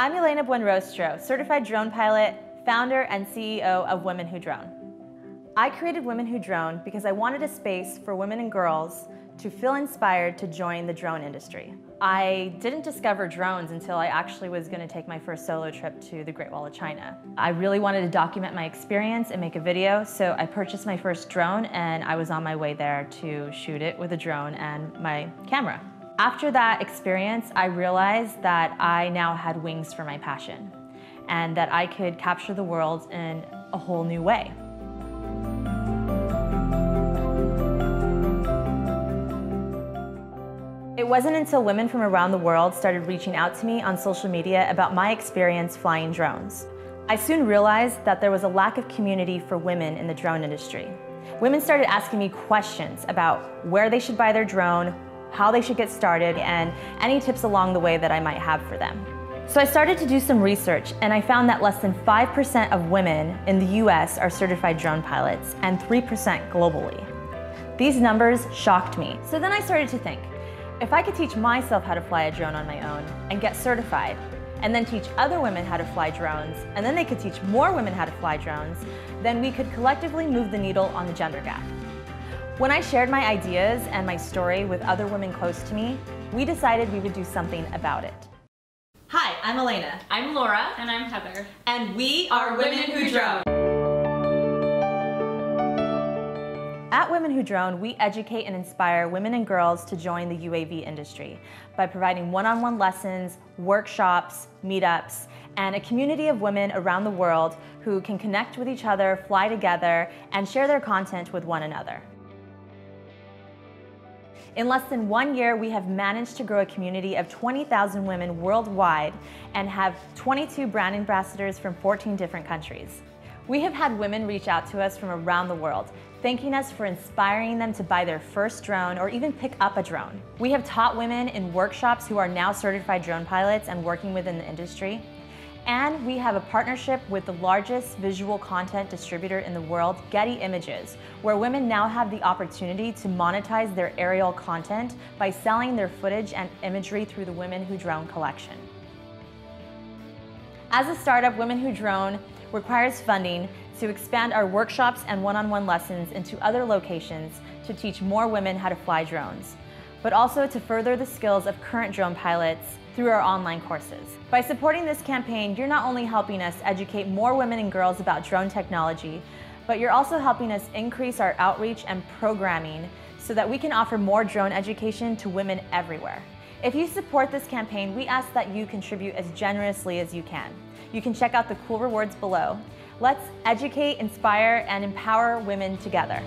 I'm Elena Buenrostro, certified drone pilot, founder and CEO of Women Who Drone. I created Women Who Drone because I wanted a space for women and girls to feel inspired to join the drone industry. I didn't discover drones until I actually was going to take my first solo trip to the Great Wall of China. I really wanted to document my experience and make a video, so I purchased my first drone and I was on my way there to shoot it with a drone and my camera. After that experience, I realized that I now had wings for my passion and that I could capture the world in a whole new way. It wasn't until women from around the world started reaching out to me on social media about my experience flying drones. I soon realized that there was a lack of community for women in the drone industry. Women started asking me questions about where they should buy their drone, how they should get started, and any tips along the way that I might have for them. So I started to do some research and I found that less than 5% of women in the US are certified drone pilots and 3% globally. These numbers shocked me. So then I started to think, if I could teach myself how to fly a drone on my own and get certified, and then teach other women how to fly drones, and then they could teach more women how to fly drones, then we could collectively move the needle on the gender gap. When I shared my ideas and my story with other women close to me, we decided we would do something about it. Hi, I'm Elena. I'm Laura. And I'm Heather. And we are Women Who Drone. At Women Who Drone, we educate and inspire women and girls to join the UAV industry by providing one-on-one -on -one lessons, workshops, meetups, and a community of women around the world who can connect with each other, fly together, and share their content with one another. In less than one year, we have managed to grow a community of 20,000 women worldwide and have 22 brand ambassadors from 14 different countries. We have had women reach out to us from around the world, thanking us for inspiring them to buy their first drone or even pick up a drone. We have taught women in workshops who are now certified drone pilots and working within the industry. And we have a partnership with the largest visual content distributor in the world, Getty Images, where women now have the opportunity to monetize their aerial content by selling their footage and imagery through the Women Who Drone collection. As a startup, Women Who Drone requires funding to expand our workshops and one-on-one -on -one lessons into other locations to teach more women how to fly drones, but also to further the skills of current drone pilots through our online courses. By supporting this campaign, you're not only helping us educate more women and girls about drone technology, but you're also helping us increase our outreach and programming so that we can offer more drone education to women everywhere. If you support this campaign, we ask that you contribute as generously as you can. You can check out the cool rewards below. Let's educate, inspire, and empower women together.